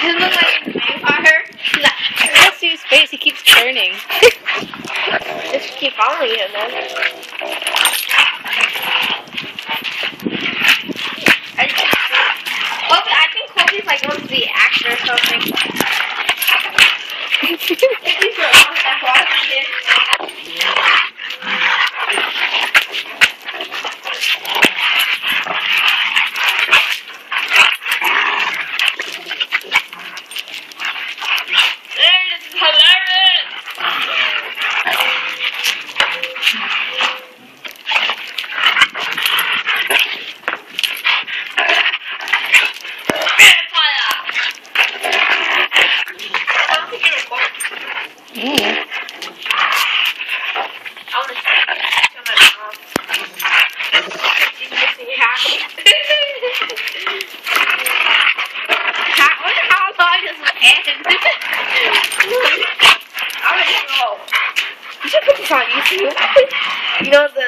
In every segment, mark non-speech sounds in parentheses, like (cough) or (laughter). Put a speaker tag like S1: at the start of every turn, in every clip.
S1: Does look like vampire?
S2: I can't see his face. He keeps turning. (laughs)
S1: Just keep following him then. I think Kobe, I think Kobe's like going to be an actor or something. (laughs) He's a that's watching it. This This on
S2: YouTube.
S1: You know the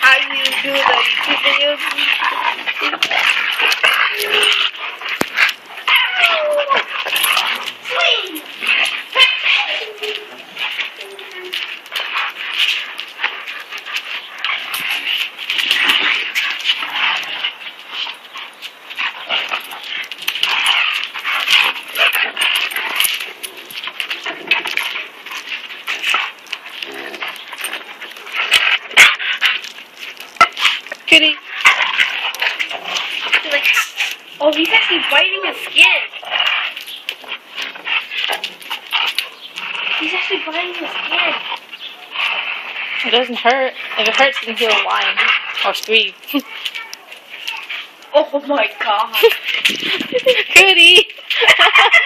S1: how you do the YouTube videos? He's like, oh, he's actually biting his skin. He's actually biting his skin.
S2: It doesn't hurt. If it hurts, then he'll whine or scream. (laughs)
S1: Oh my god. (laughs) Koody. (laughs)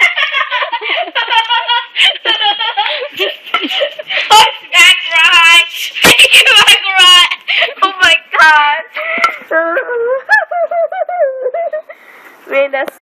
S1: Oh my god. Man, that's